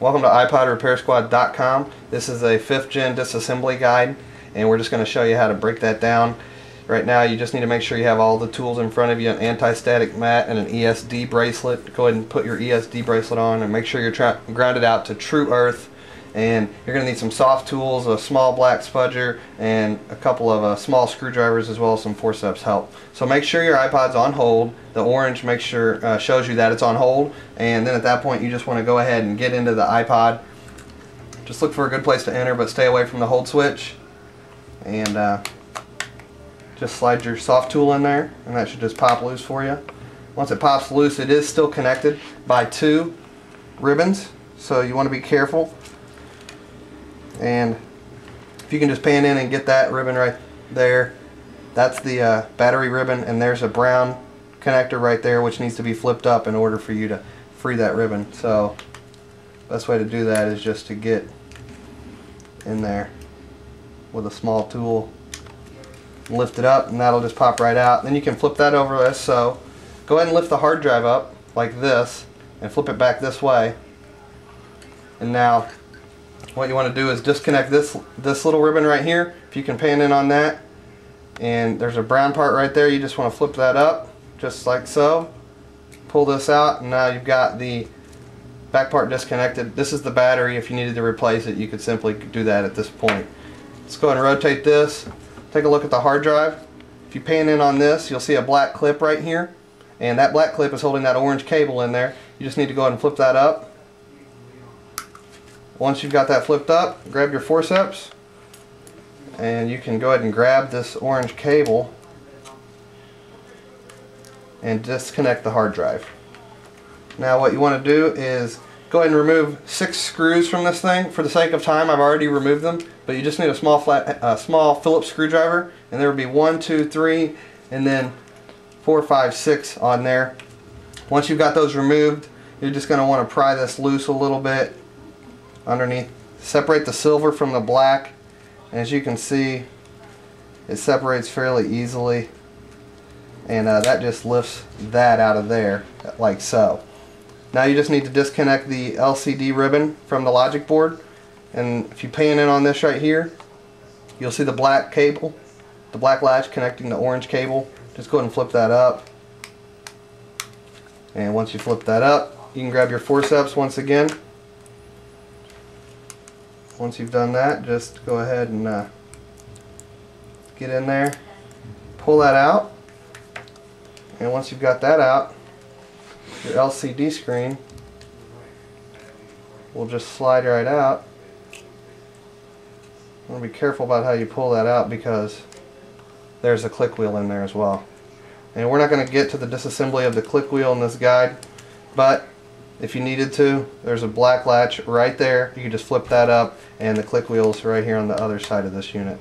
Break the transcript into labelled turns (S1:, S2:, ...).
S1: Welcome to iPodRepairSquad.com. This is a 5th gen disassembly guide and we're just going to show you how to break that down. Right now you just need to make sure you have all the tools in front of you, an anti-static mat and an ESD bracelet. Go ahead and put your ESD bracelet on and make sure you're grounded out to true earth and you're going to need some soft tools, a small black spudger, and a couple of uh, small screwdrivers as well as some forceps help. So make sure your iPod's on hold. The orange makes sure uh, shows you that it's on hold, and then at that point you just want to go ahead and get into the iPod. Just look for a good place to enter, but stay away from the hold switch, and uh, just slide your soft tool in there, and that should just pop loose for you. Once it pops loose, it is still connected by two ribbons, so you want to be careful and if you can just pan in and get that ribbon right there that's the uh, battery ribbon and there's a brown connector right there which needs to be flipped up in order for you to free that ribbon. So best way to do that is just to get in there with a small tool lift it up and that'll just pop right out. Then you can flip that over as so. Go ahead and lift the hard drive up like this and flip it back this way. And now what you want to do is disconnect this this little ribbon right here if you can pan in on that. And there's a brown part right there you just want to flip that up just like so. Pull this out and now you've got the back part disconnected. This is the battery if you needed to replace it you could simply do that at this point. Let's go ahead and rotate this. Take a look at the hard drive. If you pan in on this you'll see a black clip right here. And that black clip is holding that orange cable in there. You just need to go ahead and flip that up once you've got that flipped up, grab your forceps and you can go ahead and grab this orange cable and disconnect the hard drive. Now what you want to do is go ahead and remove six screws from this thing. For the sake of time I've already removed them but you just need a small flat, a small Phillips screwdriver and there will be one, two, three and then four, five, six on there. Once you've got those removed you're just going to want to pry this loose a little bit underneath. Separate the silver from the black. As you can see, it separates fairly easily. And uh, that just lifts that out of there, like so. Now you just need to disconnect the LCD ribbon from the logic board. And if you pan in on this right here, you'll see the black cable, the black latch connecting the orange cable. Just go ahead and flip that up. And once you flip that up, you can grab your forceps once again once you've done that, just go ahead and uh, get in there, pull that out, and once you've got that out, your LCD screen will just slide right out. You want to be careful about how you pull that out because there's a click wheel in there as well. And we're not going to get to the disassembly of the click wheel in this guide, but if you needed to. There's a black latch right there. You can just flip that up and the click wheel's right here on the other side of this unit.